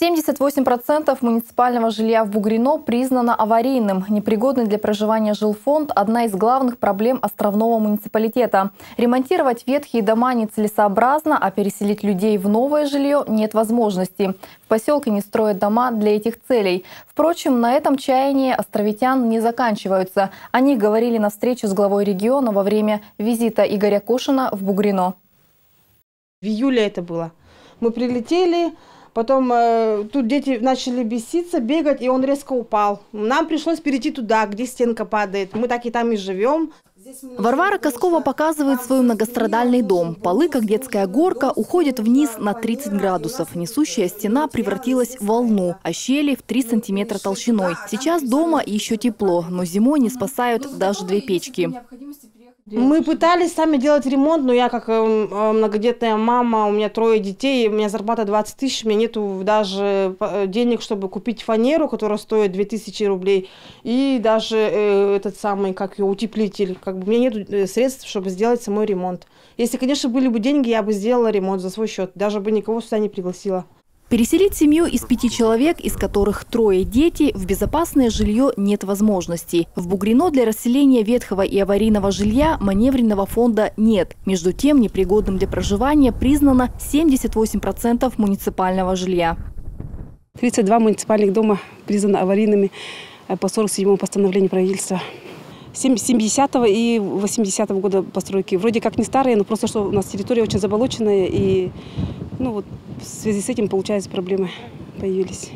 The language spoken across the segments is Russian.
78% муниципального жилья в Бугрино признано аварийным. Непригодный для проживания жилфонд – одна из главных проблем островного муниципалитета. Ремонтировать ветхие дома нецелесообразно, а переселить людей в новое жилье нет возможности. В поселке не строят дома для этих целей. Впрочем, на этом чаянии островитян не заканчиваются. О них говорили на встрече с главой региона во время визита Игоря Кошина в Бугрино. В июле это было. Мы прилетели, Потом э, тут дети начали беситься, бегать, и он резко упал. Нам пришлось перейти туда, где стенка падает. Мы так и там и живем. Варвара Коскова показывает свой многострадальный дом. Полы, как детская горка, уходят вниз на 30 градусов. Несущая стена превратилась в волну, а щели в 3 сантиметра толщиной. Сейчас дома еще тепло, но зимой не спасают даже две печки. Мы пытались сами делать ремонт, но я как э, э, многодетная мама, у меня трое детей, у меня зарплата 20 тысяч, у меня нету даже э, денег, чтобы купить фанеру, которая стоит 2000 рублей, и даже э, этот самый, как его, утеплитель. Как бы у меня нет средств, чтобы сделать самой ремонт. Если, конечно, были бы деньги, я бы сделала ремонт за свой счет, даже бы никого сюда не пригласила. Переселить семью из пяти человек, из которых трое дети, в безопасное жилье нет возможности. В Бугрино для расселения ветхого и аварийного жилья маневренного фонда нет. Между тем, непригодным для проживания признано 78% муниципального жилья. 32 муниципальных дома признаны аварийными э, по 47 постановлению правительства. 70 и 80 -го года постройки. Вроде как не старые, но просто что у нас территория очень заболоченная и ну вот в связи с этим, получается, проблемы появились.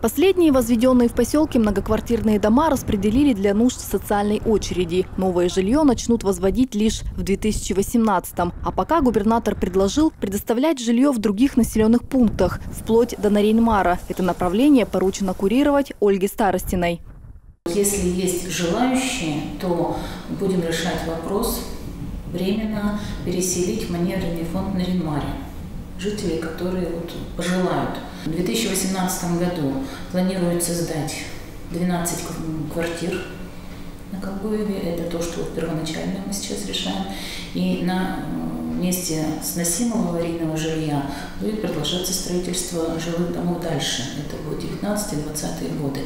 Последние возведенные в поселке многоквартирные дома распределили для нужд социальной очереди. Новое жилье начнут возводить лишь в 2018 -м. А пока губернатор предложил предоставлять жилье в других населенных пунктах, вплоть до Нарейнмара. Это направление поручено курировать Ольге Старостиной. Если есть желающие, то будем решать вопрос временно переселить в маневренный фонд Наринмаре жителей, которые вот пожелают. В 2018 году планируется сдать 12 квартир на Колгоеве. Это то, что первоначально мы сейчас решаем. И на месте сносимого аварийного жилья будет продолжаться строительство жилых домов дальше. Это будет 19-20 годы.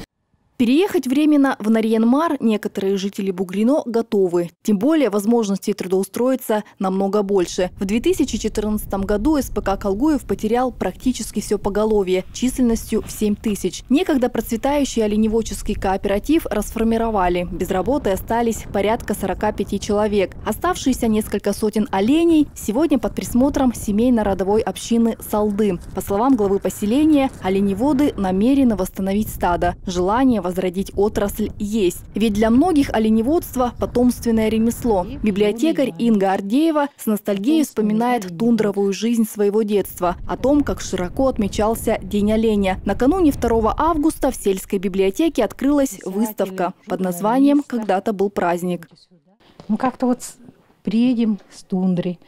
Переехать временно в Нарьянмар некоторые жители Бугрино готовы. Тем более возможностей трудоустроиться намного больше. В 2014 году СПК «Колгуев» потерял практически все поголовье численностью в 7 тысяч. Некогда процветающий оленеводческий кооператив расформировали. Без работы остались порядка 45 человек. Оставшиеся несколько сотен оленей сегодня под присмотром семейно-родовой общины Салды. По словам главы поселения, оленеводы намерены восстановить стадо. Желание возродить отрасль есть. Ведь для многих оленеводство – потомственное ремесло. Библиотекарь Инга Ардеева с ностальгией вспоминает тундровую жизнь своего детства, о том, как широко отмечался День оленя. Накануне 2 августа в сельской библиотеке открылась выставка под названием «Когда-то был праздник». Мы как-то вот приедем с тундры,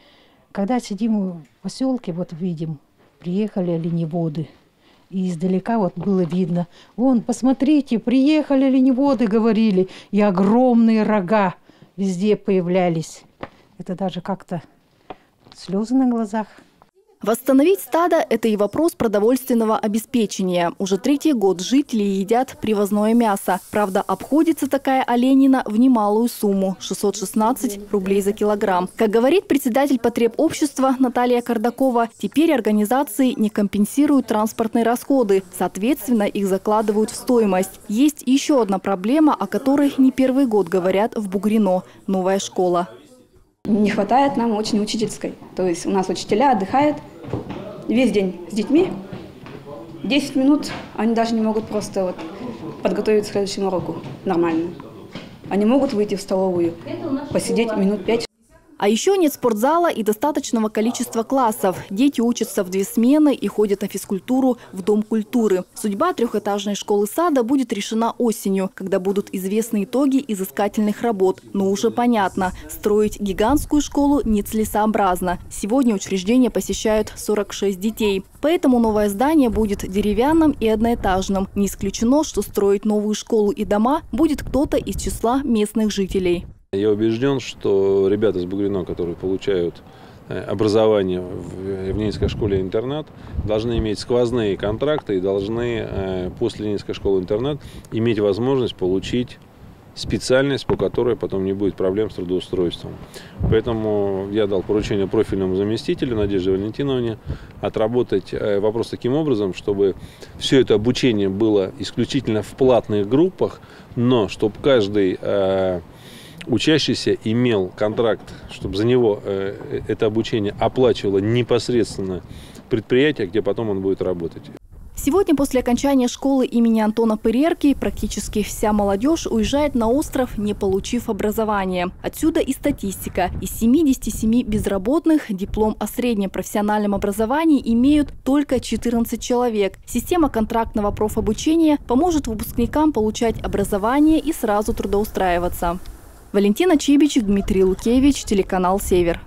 когда сидим в поселке, вот видим, приехали оленеводы – и издалека вот было видно, вон, посмотрите, приехали оленеводы, говорили, и огромные рога везде появлялись. Это даже как-то слезы на глазах. Восстановить стадо – это и вопрос продовольственного обеспечения. Уже третий год жители едят привозное мясо. Правда, обходится такая оленина в немалую сумму – 616 рублей за килограмм. Как говорит председатель потребобщества Наталья Кардакова, теперь организации не компенсируют транспортные расходы. Соответственно, их закладывают в стоимость. Есть еще одна проблема, о которой не первый год говорят в Бугрино – новая школа. Не хватает нам очень учительской. То есть у нас учителя отдыхают весь день с детьми. 10 минут они даже не могут просто вот подготовиться к следующему уроку нормально. Они могут выйти в столовую, посидеть минут пять а еще нет спортзала и достаточного количества классов. Дети учатся в две смены и ходят на физкультуру в Дом культуры. Судьба трехэтажной школы сада будет решена осенью, когда будут известны итоги изыскательных работ. Но уже понятно, строить гигантскую школу нецелесообразно. Сегодня учреждение посещают 46 детей. Поэтому новое здание будет деревянным и одноэтажным. Не исключено, что строить новую школу и дома будет кто-то из числа местных жителей. Я убежден, что ребята из Бугрино, которые получают э, образования в Ленинской школе-интернат должны иметь сквозные контракты и должны э, после Ленинской школы-интернат иметь возможность получить специальность, по которой потом не будет проблем с трудоустройством. Поэтому я дал поручение профильному заместителю Надежде Валентиновне отработать э, вопрос таким образом, чтобы все это обучение было исключительно в платных группах, но чтобы каждый э, учащийся имел контракт, чтобы за него э, это обучение оплачивало непосредственно предприятие, где потом он будет работать. Сегодня после окончания школы имени Антона Пырерки практически вся молодежь уезжает на остров, не получив образование. Отсюда и статистика. Из 77 безработных диплом о среднем профессиональном образовании имеют только 14 человек. Система контрактного профобучения поможет выпускникам получать образование и сразу трудоустраиваться. Валентина Чибич, Дмитрий Лукевич, телеканал «Север».